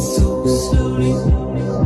so slowly.